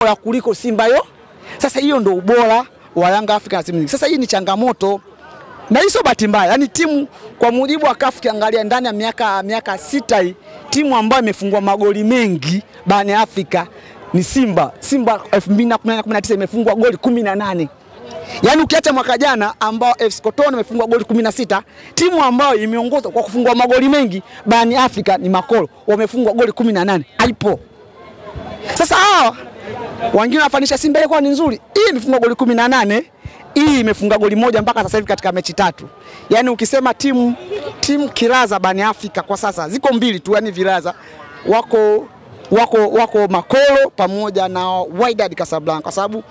bora kuliko Simba yo. Sasa hiyo ndo ubora wa Yanga Afrika na. Sasa hii ni changamoto na hii sio bahati mbaya, yaani timu kwa mujibu wa CAF kiangalia ndani ya miaka miaka sita hii timu ambayo imefungwa magoli mengi barani Afrika ni Simba. Simba 2019 imefungwa goli 18. Yaani ukiacha mwaka jana ambao FC Cotonou imefungwa goli 16, timu ambayo imeongoza kwa kufungwa magoli mengi barani Afrika ni Makolo, wamefungwa goli 18. Haipo. Sasa hawa wengine wanafanisha Simba ilikuwa ni nzuri. Hii imefunga goli 18, hii imefunga goli moja mpaka sasa hivi katika mechi tatu. Yaani ukisema timu timu kiraza bani Afrika kwa sasa ziko mbili tu, yani viraza wako wako wako Makolo pamoja na Wydad Casablanca kwa sababu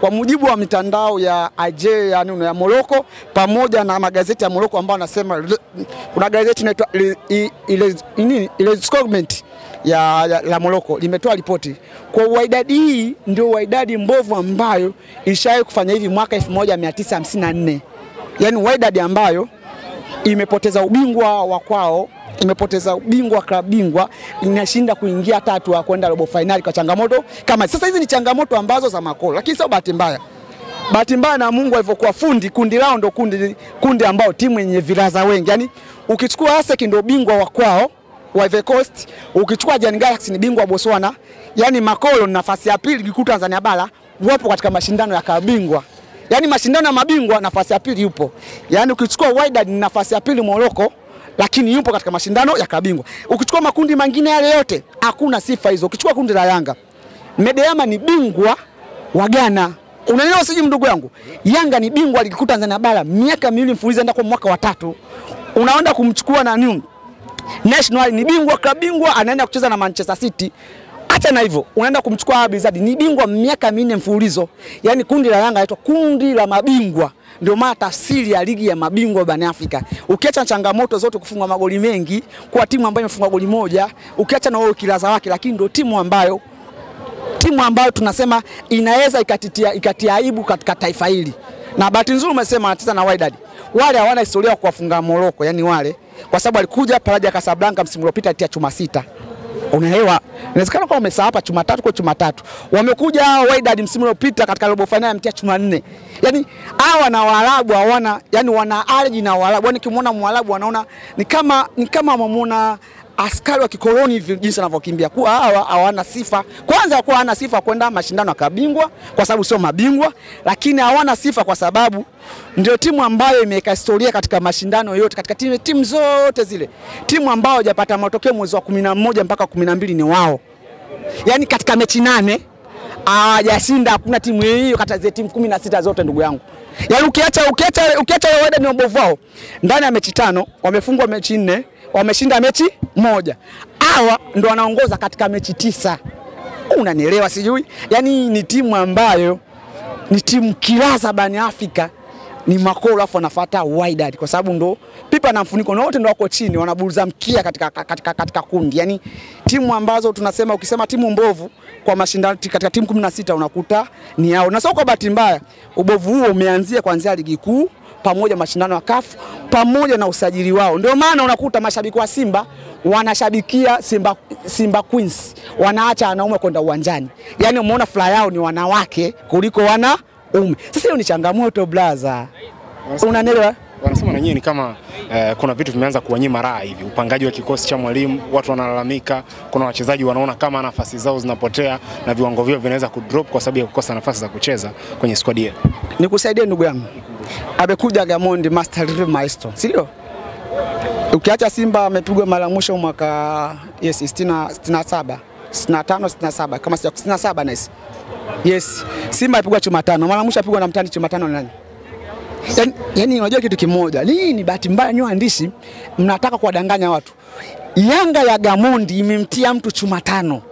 kwa mujibu wa mitandao ya AJ yani ya Moroko pamoja na magazeti ya moroko ambayo anasema kuna gazeti inaitwa Scorement ya, ya la Moroko limetoa ripoti. Kwa uwaidadi Hii ndio waidadi mbovu ambayo ilishawahi kufanya hivi mwaka 1954 yani uwaidadi ambayo imepoteza ubingwa wa kwao imepoteza ubingwa klabu bingwa inashinda kuingia tatu wa kwenda robo finali kwa changamoto kama sasa. Hizi ni changamoto ambazo za Makolo, lakini sio bahati mbaya. Bahati mbaya na Mungu alivyokuwa fundi, kundi lao ndo kundi, kundi ambao timu yenye vilaza wengi, yani ukichukua ASEC ndo bingwa wa kwao wa Ivory Coast, ukichukua Jan Galaxy ni bingwa wa Botswana, yani Makolo nafasi ya pili ligi Tanzania bara, wapo katika mashindano ya klabu bingwa. Yani mashindano ya mabingwa nafasi ya pili yupo, yani ukichukua Wydad ni nafasi ya pili Morocco lakini yupo katika mashindano ya kabingwa. Ukichukua makundi mengine yale yote hakuna sifa hizo. Ukichukua kundi la Yanga, Medeama ni bingwa wa Ghana. Unaelewa siji ndugu yangu? Yanga ni bingwa ligi kuu Tanzania bara miaka miwili mfululizo, enda kwa mwaka wa tatu. Unaenda kumchukua na nini? National ni bingwa klabu bingwa, anaenda kucheza na Manchester City. Hata na hivyo unaenda kumchukua Abizadi ni bingwa miaka minne mfululizo. Yaani kundi la Yanga inaitwa kundi la mabingwa. Ndio maana tafsiri ya ligi ya mabingwa barani Afrika. Ukiacha changamoto zote kufunga magoli mengi, kwa timu ambayo imefunga goli moja, ukiacha na wao kilaza wake, lakini ndio timu ambayo timu ambayo tunasema inaweza ikatitia ikatia aibu katika taifa hili. Na bahati nzuri umesema anacheza na Wydad. Wale hawana historia ya kuwafunga Morocco, yani wale kwa sababu alikuja Paraja Casablanca msimu uliopita atia chuma sita. Unaelewa? Inawezekana kwa wamesahau hapa chuma tatu kwa chuma tatu. Wamekuja hao Wydad msimu uliopita katika robo finali amtia chuma nne. yani hawa na Waarabu hawana, yani wana allergy na Waarabu. Yaani kimwona Mwarabu wanaona ni kama ni kama wamemuona askari wa kikoloni hivi jinsi anavyokimbia. Kuwa hawa hawana sifa. Kwanza kuwa hawana sifa kwenda mashindano ya kabingwa kwa sababu sio mabingwa, lakini hawana sifa kwa sababu ndio timu ambayo imeweka historia katika mashindano yote katika timu, timu zote zile. Timu ambayo hajapata matokeo mwezi wa 11 mpaka 12 ni wao. Yaani katika mechi nane hawajashinda, hakuna timu hiyo kata zile timu 16 zote ndugu yangu. Yaani ukiacha ukiacha ukiacha Wydad ni wabovu wao. Ndani ya mechi tano wamefungwa mechi nne, wameshinda mechi moja. Hawa ndo wanaongoza katika mechi tisa. Unanielewa sijui? yani ni timu ambayo ni timu kilaza barani Afrika ni Makolo alafu anafuata Wydad kwa sababu ndo pipa na mfuniko na wote ndo wako chini wanaburuza mkia katika, katika, katika kundi. Yani timu ambazo tunasema ukisema timu mbovu kwa mashindano katika timu 16 unakuta ni yao, na sio kwa bahati mbaya. Ubovu huo umeanzia kuanzia ligi kuu pamoja mashindano ya CAF pamoja na usajili wao. Ndio maana unakuta mashabiki wa Simba wanashabikia Simba, Simba Queens, wanaacha wanaume kwenda uwanjani. Yani umeona furaha yao ni wanawake kuliko wana ume. Sasa hiyo ni changamoto blaza, unanielewa? Wanasema na nyinyi ni kama eh, kuna vitu vimeanza kuwanyima raha hivi, upangaji wa kikosi cha mwalimu, watu wanalalamika, kuna wachezaji wanaona kama nafasi zao zinapotea na viwango vyao vinaweza kudrop kwa sababu ya kukosa nafasi za kucheza kwenye squad yetu. Nikusaidie ndugu yangu, amekuja Gamondi Master Real Maestro, si ndio? Ukiacha Simba amepigwa mara mwisho mwaka yes 60 67 65 67 kama sio 67 nice. Yes, Simba alipigwa chuma tano. Mara mwisho apigwa na mtani chuma tano nani? Yaani, unajua kitu kimoja. Hii ni bahati mbaya nyoa andishi mnataka kuwadanganya watu. Yanga ya Gamondi imemtia mtu chuma tano.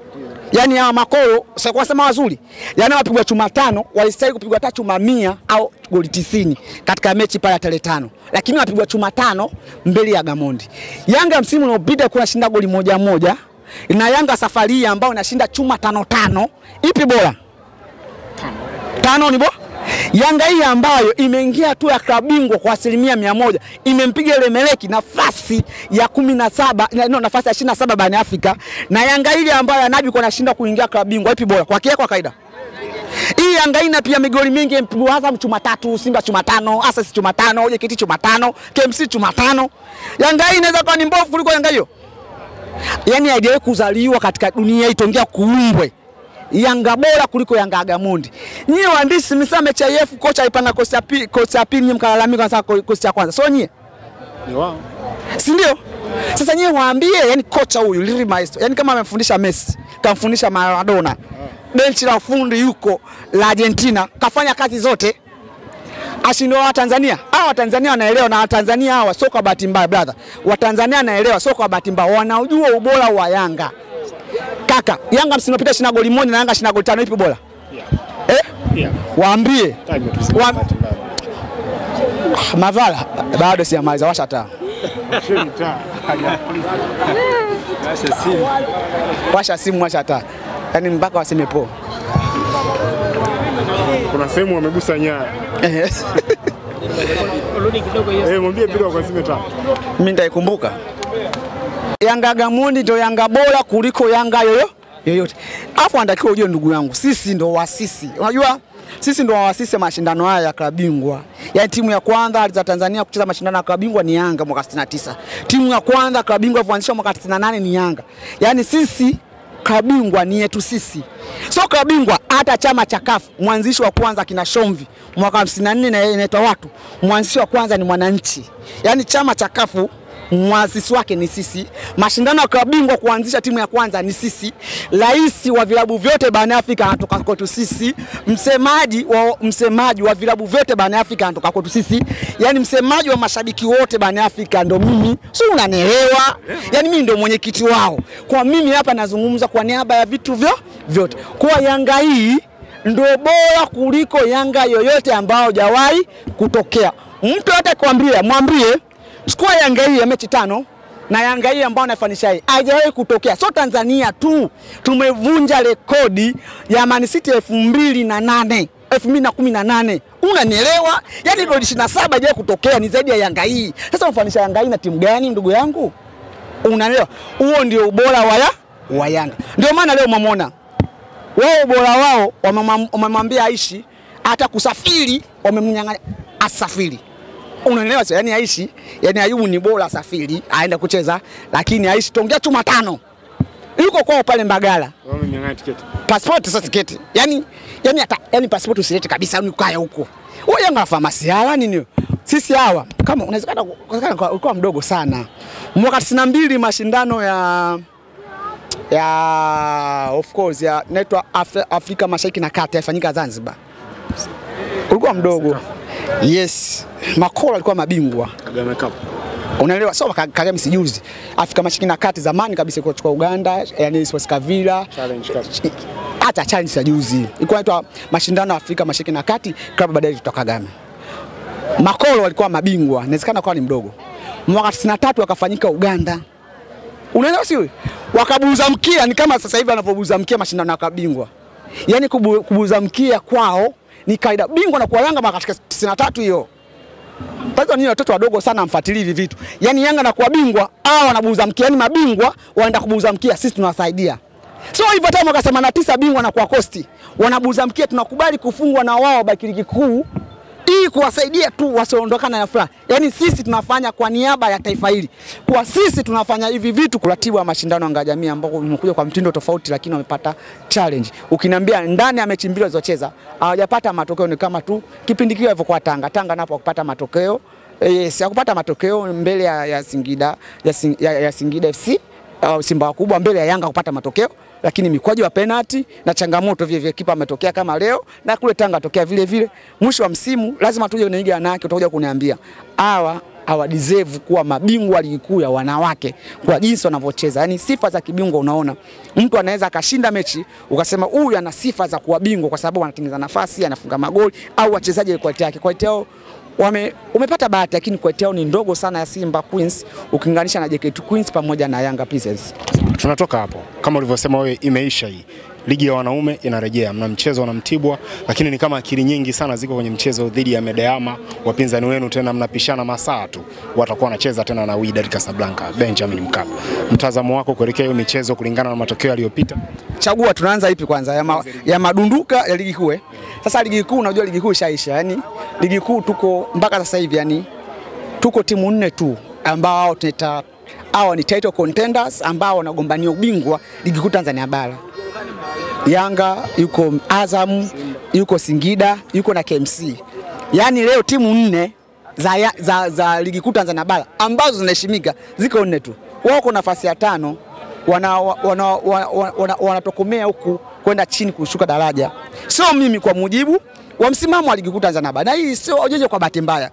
Yaani hawa makoro kwa sema wazuri. Yaani wapigwa chuma tano, walistahili kupigwa hata chuma mia au goli tisini katika mechi pale tarehe tano. Lakini wapigwa chuma tano mbele ya Gamondi. Yanga msimu uliopita kuna shinda goli moja moja na Yanga safari hii ambayo inashinda chuma tano tano, ipi bora? Tano ni bora. Yanga hii ambayo imeingia tu ya klabu bingwa kwa asilimia mia moja imempiga ile Meleki nafasi ya kumi na saba no, nafasi ya ishirini na saba barani Afrika, na Yanga ile ambayo anabi kwa anashinda kuingia klabu bingwa, ipi bora kwa kia kwa kaida hii Yanga ina pia migoli mingi, Azam chuma tatu, Simba chuma tano, Asas chuma tano, JKT chuma tano, KMC chuma tano. Yanga hii inaweza kuwa ni mbovu kuliko Yanga hiyo? Yaani haijawahi kuzaliwa katika dunia hii tongea kuumbwe Yanga bora kuliko Yanga Agamundi. Nyie waandishi msema cha IF EF kocha alipanga kosi ya pili, kosi ya pili mkalalamika sana kosi ya kwanza. So nyie Ni wao. si ndio? Sasa nyie waambie, yani kocha huyu Lili Maestro, yani kama amemfundisha Messi, kamfundisha Maradona, benchi la ufundi yuko la Argentina, kafanya kazi zote, ashindwa wa Tanzania. Hawa Watanzania wanaelewa, na Watanzania hawa sio kwa bahati mbaya brother, Watanzania wanaelewa, sio kwa bahati mbaya, wanaujua ubora wa Yanga. Kaka, Yanga msimu uliopita shina goli moja na Yanga shina goli tano, ipi bora Yeah. eh? Yeah. Waambie Wa- Ah, Mavala bado sijamaliza, washa taa, washa simu, washa taa, Yaani mpaka waseme po Kuna sehemu wamegusa nyaya. Eh, mwambie bila kwa tano. mimi nitaikumbuka. Yanga Gamondi ndio Yanga bora kuliko Yanga yoyo yoyote. Afu anatakiwa ujue ndugu yangu, sisi ndo wasisi. Unajua sisi ndo wasisi mashindano haya ya klabu bingwa. Yaani timu ya kwanza za Tanzania kucheza mashindano ya klabu bingwa ni Yanga mwaka 69. Timu ya kwanza klabu bingwa kuanzisha mwaka 68 ni Yanga. Yaani sisi klabu bingwa ni yetu sisi. Sio ya bingwa hata chama cha kafu mwanzishi wa kwanza kina Shomvi mwaka 54 na inaitwa watu. Mwanzishi wa kwanza ni mwananchi. Yaani chama cha CAF mwasisi wake ni sisi. Mashindano ya klabu bingwa kuanzisha timu ya kwanza ni sisi. Rais wa vilabu vyote barani Afrika anatoka kwetu sisi. Msemaji wa msemaji wa vilabu vyote barani Afrika anatoka kwetu sisi. Yaani msemaji wa mashabiki wote barani Afrika ndo mimi. Si unanielewa? Yaani mimi ndo mwenyekiti wao. Kwa mimi hapa nazungumza kwa niaba ya vitu vyo vyote. Kwa Yanga hii ndio bora kuliko Yanga yoyote ambao jawahi kutokea. Mtu yote kuambia, mwambie chukua Yanga hii ya mechi tano na Yanga hii ambayo anafanisha hii haijawahi kutokea, sio Tanzania tu, tumevunja rekodi ya Man City elfu mbili na nane elfu mbili na kumi na nane unanielewa? Yani goli ishirini na saba haijawahi kutokea, ni zaidi ya Yanga hii. Sasa unafanisha Yanga hii na timu gani, ndugu yangu? Unanielewa? Huo ndio ubora wa, wa Yanga. Ndio maana leo mamona wao bora wao wamemwambia aishi, hata kusafiri wamemnyang'anya asafiri. Unaelewa sio? Yani aishi, yani Ayubu ni bora asafiri aende kucheza, lakini aishi tongea chuma tano yuko kwao pale Mbagala Wamemnyang'anya tiketi. passport sasa tiketi. Yani yani hata yani passport usilete kabisa ni kaya huko. Wewe Yanga famasi hala nini? Sisi hawa kama unawezekana ulikuwa mdogo sana. Mwaka 92 mashindano ya ya of course ya naitwa Af Afrika Mashariki na Kati yafanyika Zanzibar. Ulikuwa mdogo. Yes. Makola alikuwa mabingwa. Kagame Cup. Unaelewa? sio Ka- Kagame sijuzi. Afrika Mashariki na Kati zamani kabisa ilikuwa chukua Uganda, yani Sports Kavila. Challenge Cup. Hata challenge ya juzi. Ilikuwa inaitwa mashindano ya Afrika Mashariki na Kati, klabu baadaye ilitoka Kagame. Makolo walikuwa mabingwa, inawezekana kwa ni mdogo. Mwaka 93 wakafanyika Uganda. Unaelewa sio? Wakabuza mkia ni kama sasa hivi wanavyobuza mkia mashindano ya kabingwa. Yaani kubu, kubuza mkia kwao ni kaida. Bingwa na kuwa Yanga mwaka 93 hiyo. Kwanza ni watoto wadogo sana mfuatilie hivi vitu. Yaani Yanga na kuwa bingwa, hao wanabuza mkia, yani mabingwa wanaenda kubuza mkia, sisi tunawasaidia. Sio hivyo hata mwaka 89 bingwa na kwa Coast, Wanabuza mkia tunakubali kufungwa na wao Bakiriki kuu ili kuwasaidia tu wasiondokana na furaha. Yaani sisi tunafanya kwa niaba ya taifa hili. Kwa sisi tunafanya hivi vitu kuratibu wa mashindano ya jamii ambao umekuja kwa mtindo tofauti lakini wamepata challenge. Ukiniambia ndani ya mechi mbili walizocheza hawajapata matokeo ni kama tu kipindi kile ilivyokuwa Tanga. Tanga napo kupata matokeo Yes, ya kupata matokeo mbele ya, ya Singida ya, ya, ya Singida FC au Simba wakubwa mbele ya Yanga kupata matokeo, lakini mikwaju wa penalti na changamoto vile vile, kipa ametokea kama leo na kule Tanga atokea vile vile. Mwisho wa msimu lazima tuje kwenye ligi ya wanawake, utakuja kuniambia hawa hawa deserve kuwa mabingwa ligi kuu ya wanawake kwa jinsi wanavyocheza. Yani sifa za kibingwa, unaona mtu anaweza akashinda mechi ukasema huyu ana sifa za kuwa bingwa kwa sababu anatengeneza nafasi, anafunga magoli au wachezaji quality yake. Quality yao wame, umepata bahati lakini kwa yao ni ndogo sana ya Simba Queens ukilinganisha na JKT Queens pamoja na Yanga Princess. Tunatoka hapo kama ulivyosema wewe, imeisha hii. ligi ya wanaume inarejea, mna mchezo na Mtibwa, lakini ni kama akili nyingi sana ziko kwenye mchezo dhidi ya Medeama. Wapinzani wenu tena mnapishana masaa tu, watakuwa wanacheza tena na Wydad Casablanca Benjamin Mkapa. Mtazamo wako kuelekea hiyo michezo kulingana na matokeo yaliyopita? Chagua tunaanza ipi kwanza, ya, ma, ya madunduka ya ligi kuu. eh? Sasa ligi kuu, unajua ligi kuu ishaisha, yani ligi kuu tuko mpaka sasa hivi, yani tuko timu nne tu ambao tunaita hawa ni title contenders ambao wanagombania ubingwa ligi kuu Tanzania bara. Yanga yuko Azam, yuko Singida, yuko na KMC. Yaani leo timu nne za, ya- za, za ligi kuu Tanzania bara ambazo zinaheshimika ziko nne tu. Wako nafasi ya tano wanatokomea wana, wana, wana, wana, wana huku kwenda chini kushuka daraja. Sio mimi kwa mujibu wa msimamo wa ligi kuu Tanzania bara, na hii sio ojeje kwa bahati mbaya.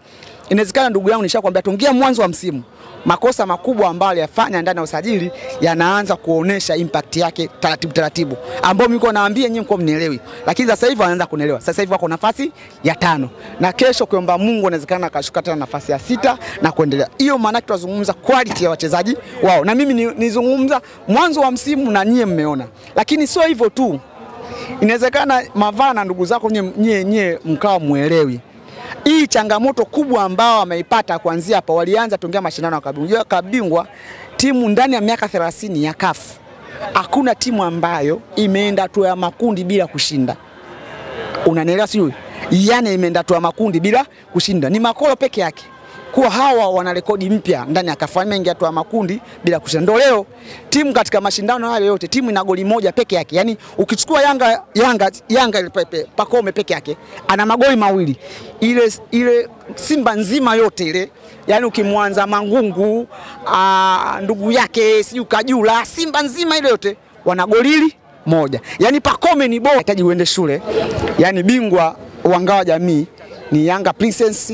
Inawezekana ndugu yangu, nishakwambia tungia mwanzo wa msimu makosa makubwa ambayo aliyafanya ndani ya usajili yanaanza kuonesha impact yake taratibu taratibu, ambao mimi naambia nyinyi mko mnielewi, lakini sasa hivi wanaanza kunielewa. Sasa hivi wako nafasi ya tano. Na kesho kiomba Mungu inawezekana akashuka tena nafasi ya sita na kuendelea. Hiyo maana tunazungumza quality ya wachezaji wao, na mimi ni- nizungumza mwanzo wa msimu na nyie mmeona, lakini sio hivyo tu, inawezekana Mavana, na ndugu zako nyie, nyie, mkawa mwelewi hii changamoto kubwa ambao wameipata kuanzia hapa, walianza tongea mashindano ya kabingwa. Unajua kabingwa timu ndani ya miaka 30 ya kafu, hakuna timu ambayo imeenda hatua ya makundi bila kushinda. Unanielewa sijui? Yani imeenda hatua ya makundi bila kushinda, ni makolo peke yake kuwa hawa wana rekodi mpya ndani ya kafa mengi hatua makundi bila kushinda. Ndio leo timu katika mashindano hayo yote timu ina goli moja peke yake. Yani ukichukua Yanga Yanga Yanga ile pepe Pakome peke yake ana magoli mawili, ile ile Simba nzima yote ile yani ukimwanza Mangungu aa, ndugu yake si Kajula, Simba nzima ile yote wana golili moja. Yani Pakome ni bora, hitaji uende shule. Yani bingwa wa ngao jamii ni Yanga Princess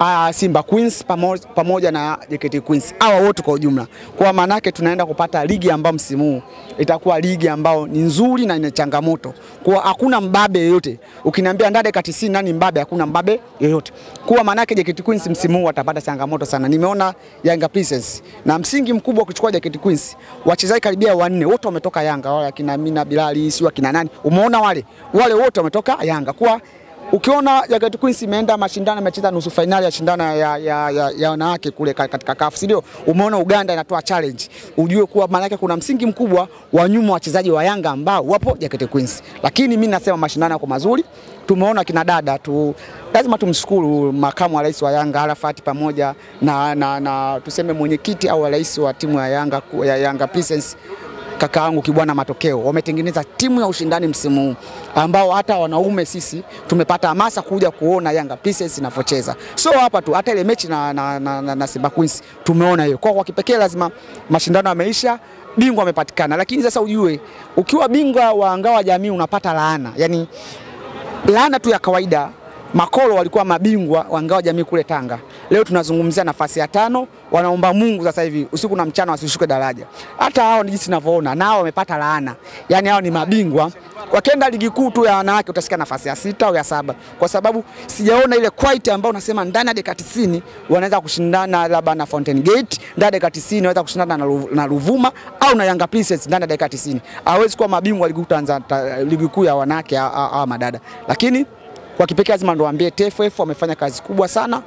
uh, Simba Queens pamoja, pamoja na JKT Queens, hawa wote kwa ujumla. Kwa maana yake tunaenda kupata ligi ambayo msimu huu itakuwa ligi ambayo ni nzuri na ina changamoto, kwa hakuna mbabe yeyote. Ukiniambia ndani dakika 90 nani mbabe, hakuna mbabe yoyote. Kwa maana yake JKT Queens msimu huu watapata changamoto sana. Nimeona Yanga Princess na msingi mkubwa kuchukua JKT Queens, wachezaji karibia wanne wote wametoka Yanga, wale akina Mina Bilali, si akina nani, umeona wale wale wote wametoka Yanga kwa ukiona Jagati Queens imeenda mashindano imecheza nusu fainali ya shindano ya, ya, ya, ya wanawake kule katika CAF, si ndio? Umeona Uganda inatoa challenge, ujue kuwa maana yake kuna msingi mkubwa wa nyuma wachezaji wa Yanga ambao wapo Jagati Queens, lakini mimi nasema mashindano yako mazuri. Tumeona kina dada tu, lazima tumshukuru makamu wa rais wa Yanga Arafat pamoja na, na, na tuseme mwenyekiti au rais wa timu ya Yanga, ya Yanga Princess kaka yangu Kibwana Matokeo wametengeneza timu ya ushindani msimu huu ambao hata wanaume sisi tumepata hamasa kuja kuona Yanga Princess inavyocheza. So hapa tu hata ile mechi na, na, na, na, na Simba Queens tumeona hiyo. Kwa kwa kipekee lazima mashindano yameisha, bingwa amepatikana, lakini sasa ujue ukiwa bingwa wa ngao jamii unapata laana, yani laana tu ya kawaida. Makolo walikuwa mabingwa wa ngao jamii kule Tanga. Leo tunazungumzia nafasi ya tano, wanaomba Mungu sasa hivi usiku na mchana wasishuke daraja. Hata hao ni jinsi ninavyoona, nao wamepata laana, yaani hao ni mabingwa. Wakienda ligi kuu tu ya wanawake utasikia nafasi ya sita au ya saba, kwa sababu sijaona ile quality ambayo unasema ndani ya dakika 90 wanaweza kushindana labda na Fountain Gate, ndani ya dakika 90 wanaweza kushindana na, Ruvuma au na Yanga Princess ndani ya dakika 90. Hawezi kuwa mabingwa ligi kuu Tanzania, ligi kuu ya wanawake hawa madada, lakini kwa kipekee lazima ndo waambie TFF wamefanya kazi kubwa sana,